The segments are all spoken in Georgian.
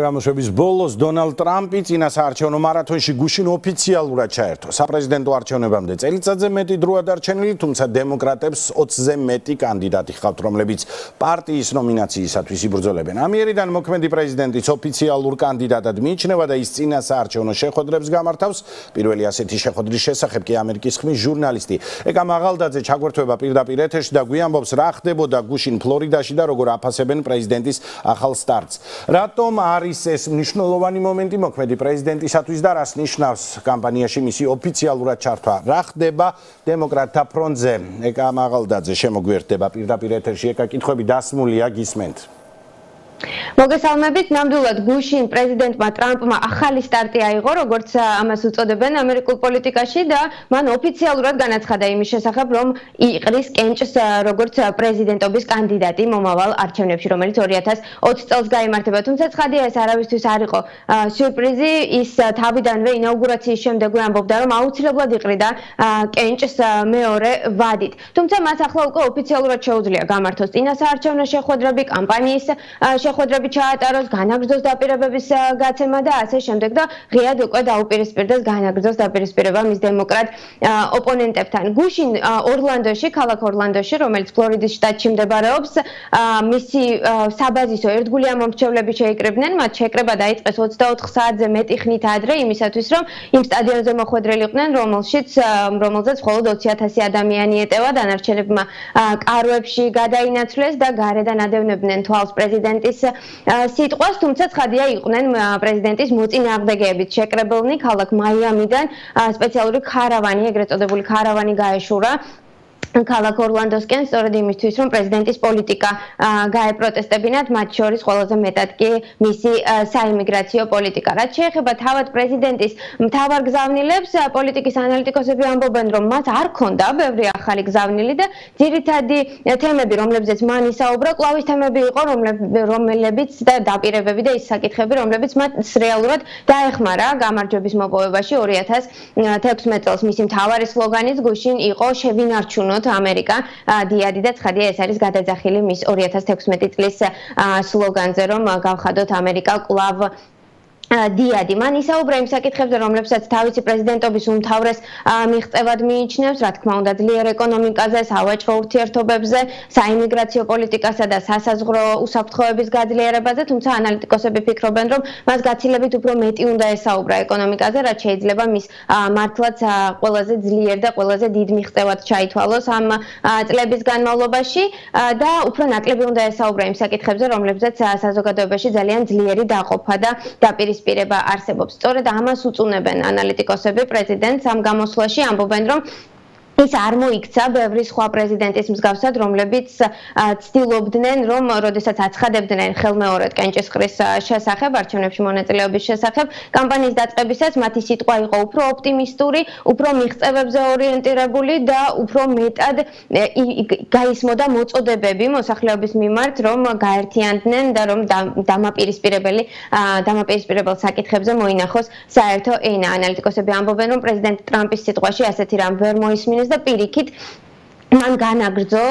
გამოშვების ბოლოს დონალდ ტრამპი წინა საარჩევნო მარათონში გუშინ ოფიციალურად ჩაერთო. საპრეზიდენტო არჩევნებამდე წელიწადზე მეტი დროა დარჩენილი, თუმცა დემოკრატებს 20-ზე მეტი კანდიდატი ხავთ, რომლებიც პარტიის ნომინაციისათვის იბრძოლებენ. ამიერიდან მოქმედი პრეზიდენტის ოფიციალურ კანდიდატად მიიჩნევა და ის წინა საარჩევნო შეხვედრებს გამართავს. პირველი ასეთი შეხვედრის შესახებ კი ამერიკის ხმის ჟურნალისტი ეკა მაღალდაძე ჩაგვერთვება პირდაპირ ეთერში და გვიამბობს რა ხდებოდა გუშინ ფლორიდაში და როგორ აფასებენ პრეზიდენტის ახალ სტარტს. რატომ არ არის ეს მნიშვნელოვანი მომენტი მოქმედი პრეზიდენტისათვის და რას ნიშნავს კამპანიაში მისი ოფიციალურად ჩართვა? რა ხდება დემოკრატთა ფრონტზე? ეკა მაღალდაძე შემოგვიერთდება პირდაპირ ეთერში. ეკა კითხვები დასმულია გისმენთ. მოგესალმებით, ნამდვილად გუშინ პრეზიდენტმა ტრამპმა ახალი სტარტი აიღო, როგორც ამას უწოდებენ ამერიკულ პოლიტიკაში და მან ოფიციალურად განაცხადა იმის შესახებ, რომ იყრის კენჭს როგორც პრეზიდენტობის კანდიდატი მომავალ არჩევნებში, რომელიც 2020 წელს გაიმართება. თუმცა ცხადია, ეს არავისთვის არ იყო სიურპრიზი, ის თავიდანვე ინაუგურაციის შემდეგვე ამბობდა, რომ აუცილებლად იყრიდა კენჭს მეორე ვადით. თუმცა მას ახლა უკვე ოფიციალურად შეუძლია გამართოს წინასაარჩევნო შეხვედრები, კამპანიის შეხვედრები ჩაატაროს, განაგრძოს დაპირებების გაცემა და ასე შემდეგ და ღიად უკვე დაუპირისპირდეს განაგრძოს დაპირისპირება მის დემოკრატ ოპონენტებთან. გუშინ ორლანდოში, ქალაქ ორლანდოში, რომელიც ფლორიდის შტატში მდებარეობს, მისი საბაზისო ერთგულიან მომრჩევლები შეიკრებდნენ, მათ შეკრება დაიწყეს 24 საათზე მეტი ხნით ადრე იმისათვის, რომ იმ სტადიონზე მოხვედრილი იყვნენ, რომელშიც რომელზეც მხოლოდ 20000 ადამიანი ეტევა დანარჩენებმა კარვებში გადაინაცვლეს და გარედან ადევნებდნენ თვალს პრეზიდენტის პრეზიდენტის სიტყვას, თუმცა ცხადია იყვნენ პრეზიდენტის მოწინააღმდეგეებით. შეკრებილნი ქალაქ მაიამიდან სპეციალური ქარავანი, ეგრეთ წოდებული ქარავანი გაეშურა ქალაქ ორლანდოსკენ სწორედ იმისთვის რომ პრეზიდენტის პოლიტიკა გაეპროტესტებინათ მათ შორის ყველაზე მეტად კი მისი საიმიგრაციო პოლიტიკა. რაც შეეხება თავად პრეზიდენტის მთავარ გზავნილებს პოლიტიკის ანალიტიკოსები ამბობენ რომ მათ არ ქონდა ბევრი ახალი გზავნილი და ძირითადი თემები რომლებზეც მან ისაუბრა კლავის თემები იყო რომლებიც და დაპირებები და ის საკითხები რომლებიც მათ რეალურად დაეხმარა გამარჯვების მოპოვებაში. 2016 წელს მისი მთავარი სლოგანიც გუშინ იყო შევინარჩუნოთ ვთქვათ ამერიკა დიადი და ცხადია ეს არის გადაძახილი მის 2016 წლის სლოგანზე რომ გავხადოთ ამერიკა კლავ დიადი. მან ისაუბრა იმ საკითხებზე რომლებსაც თავისი პრეზიდენტობის უმთავრეს მიღწევად მიიჩნევს რა თქმა უნდა ძლიერ ეკონომიკაზე სავაჭრო ურთიერთობებზე საიმიგრაციო პოლიტიკასა და სასაზღვრო უსაფრთხოების გაძლიერებაზე თუმცა ანალიტიკოსები ფიქრობენ რომ მას გაცილებით უფრო მეტი უნდა ესაუბრა ეკონომიკაზე რაც შეიძლება მის მართლაც ყველაზე ძლიერ და ყველაზე დიდ მიღწევად ჩაითვალოს ამ წლების განმავლობაში. და უფრო ნაკლები უნდა ესაუბრა იმ საკითხებზე რომლებსაც საზოგადოებაში ძალიან ძლიერი დაყოფა და დაპირის პირება არსებობს. სწორედ ამას უწუნებენ ანალიტიკოსები პრეზიდენტს ამ გამოსვლაში ამბობენ რომ ის არ მოიქცა ბევრი სხვა პრეზიდენტის მსგავსად, რომლებიც ცდილობდნენ, რომ როდესაც აცხადებდნენ ხელმეორედ კენჭისყრის შესახებ, არჩევნებში მონაწილეობის შესახებ, კამპანიის დაწყებისას მათი სიტყვა იყო უფრო ოპტიმისტური, უფრო მიღწევებზე ორიენტირებული და უფრო მეტად გაისმოდა მოწოდებები მოსახლეობის მიმართ, რომ გაერთიანდნენ და რომ დამაპირისპირებელი დამაპირისპირებელ საკითხებზე მოინახოს საერთო ენა. ანალიტიკოსები ამბობენ, რომ პრეზიდენტ ტრამპის სიტყვაში ასეთი რამ ვერ მოისმინეს და პირიქით მან განაგრძო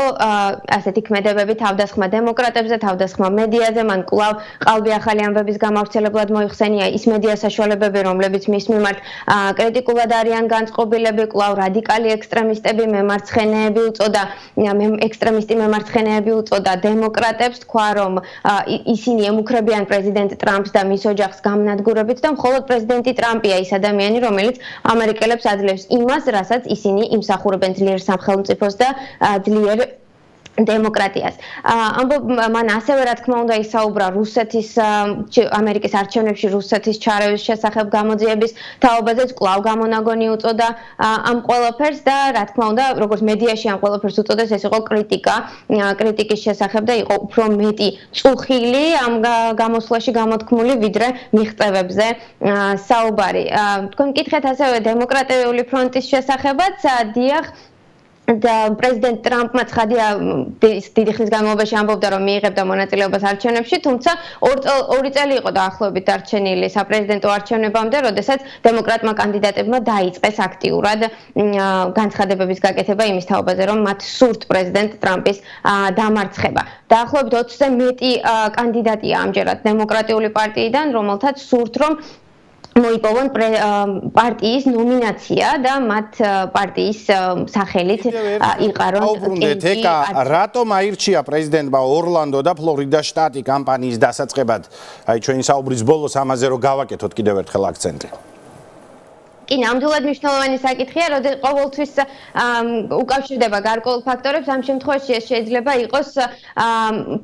ასეთი ქმედებები თავდასხმა დემოკრატებზე, თავდასხმა მედიაზე, მან კვლავ ყალბი ახალი ამბების გამავრცელებლად მოიხსენია ის მედია საშუალებები, რომლებიც მის მიმართ კრიტიკულად არიან განწყობილები, კვლავ რადიკალი ექსტრემისტები, მემარცხენეები უწოდა, ექსტრემისტი მემარცხენეები უწოდა დემოკრატებს, თქვა რომ ისინი ემუქრებიან პრეზიდენტ ტრამპს და მის ოჯახს გამნადგურებით და მხოლოდ პრეზიდენტი ტრამპია ის ადამიანი, რომელიც ამერიკელებს აძლევს იმას, რასაც ისინი იმსახურებენ ძლიერ სამხელმწიფოს და და ძლიერ დემოკრატიას. ამბობ მან ასევე რა თქმა უნდა ისაუბრა რუსეთის ამერიკის არჩევნებში რუსეთის ჩარევის შესახებ გამოძიების თაობაზეც კვლავ გამონაგონი უწოდა ამ ყველაფერს და რა თქმა უნდა როგორც მედიაში ამ ყველაფერს უწოდეს ეს იყო კრიტიკა კრიტიკის შესახებ და იყო უფრო მეტი წუხილი ამ გამოსვლაში გამოთქმული ვიდრე მიღწევებზე საუბარი. თქვენ მკითხეთ ასევე დემოკრატიული ფრონტის შესახებაც დიახ და პრეზიდენტ ტრამპმა ცხადია დიდი ხნის განმავლობაში ამბობდა რომ მიიღებდა მონაწილეობას არჩევნებში, თუმცა ორი წელი იყო დაახლოებით დარჩენილი საპრეზიდენტო არჩევნებამდე, როდესაც დემოკრატმა კანდიდატებმა დაიწყეს აქტიურად განცხადებების გაკეთება იმის თაობაზე, რომ მათ სურთ პრეზიდენტ ტრამპის დამარცხება. დაახლოებით 20-ზე მეტი კანდიდატია ამჯერად დემოკრატიული პარტიიდან, რომელთაც სურთ რომ მოიპოვონ პარტიის ნომინაცია და მათ პარტიის სახელით იყარონ კინტი. ეკა, რატომ აირჩია პრეზიდენტმა ორლანდო და ფლორიდა შტატი კამპანიის დასაწყებად? აი ჩვენი საუბრის ბოლოს ამაზე რო გავაკეთოთ კიდევ ერთხელ აქცენტი. კი, ნამდვილად მნიშვნელოვანი საკითხია, როდის ყოველთვის უკავშირდება გარკვეულ ფაქტორებს, ამ შემთხვევაში ეს შეიძლება იყოს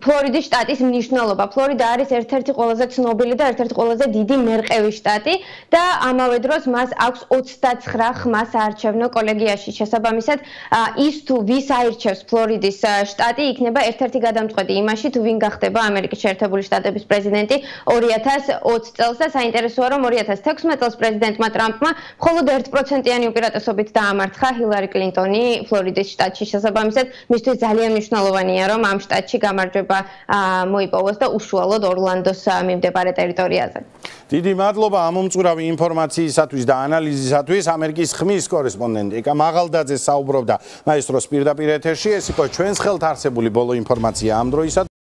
ფლორიდის შტატის მნიშვნელობა. ფლორიდა არის ერთ-ერთი ყველაზე ცნობილი და ერთ-ერთი ყველაზე დიდი მერყევი შტატი და ამავე დროს მას აქვს 29 ხმა საარჩევნო კოლეგიაში. შესაბამისად, ის თუ ვის აირჩევს ფლორიდის შტატი, იქნება ერთ-ერთი გადამწყვეტი იმაში, თუ ვინ გახდება ამერიკის შეერთებული შტატების პრეზიდენტი 2020 წელს და საინტერესოა, რომ 2016 წელს პრეზიდენტმა ტრამპმა მხოლოდ 1%-იანი უპირატესობით დაამარცხა ჰილარი კლინტონი ფლორიდის შტატში. შესაბამისად, მისთვის ძალიან მნიშვნელოვანია, რომ ამ შტატში გამარჯვება მოიპოვოს და უშუალოდ ორლანდოს მიმდებარე ტერიტორიაზე. დიდი მადლობა ამ უმწურავი ინფორმაციისათვის და ანალიზისათვის. ამერიკის ხმის კორესპონდენტი ეკა მაღალდაძე საუბრობდა მაესტროს პირდაპირ ეთერში. ეს იყო ჩვენს ხელთ არსებული ბოლო ინფორმაცია ამ დროისად.